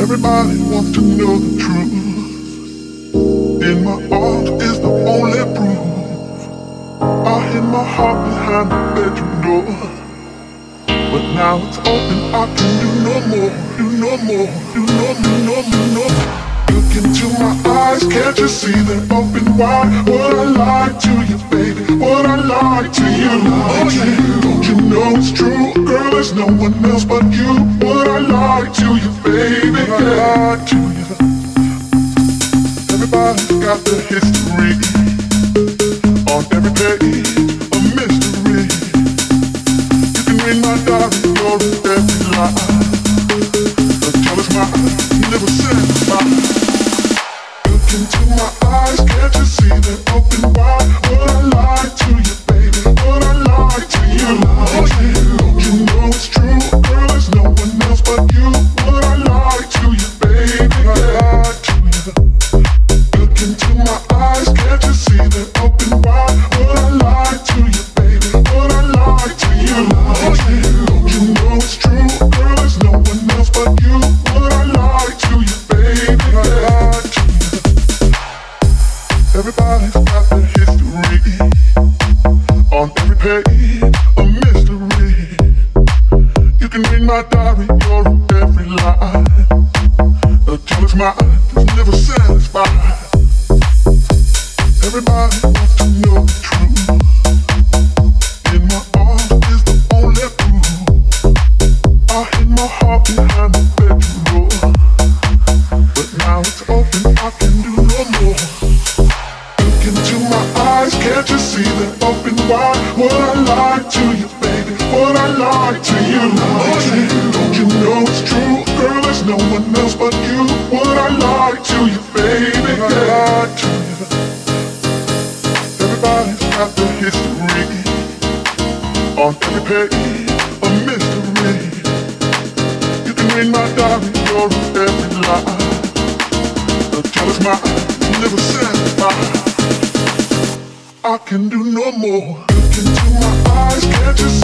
Everybody wants to know the truth. In my arms is the only proof. I hid my heart behind the bedroom door. But now it's open, I can do no more, do no more, do no more, no more, no. Look into my eyes, can't you see they're open wide? Would I lie Lie to you? Oh, yeah. Don't you know it's true, girl? There's no one else but you. Would I lie to you, baby? Would I lie to you? Everybody's got the history on every page, a mystery. You can read my diary, every lie. Until it's mine, never satisfied. Look into my eyes, can't you see they're open wide? Would I lie to you, To you? What I lie to you, baby? Would I lie to you? Got their history on every page, a mystery. You can read my diary, you're every line. Until it's mine, never satisfied. I can do no more. Look into my eyes, can't you see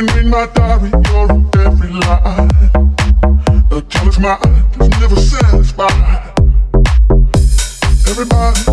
Can read my diary, you're every line. Until it's mine, it's never satisfied. Everybody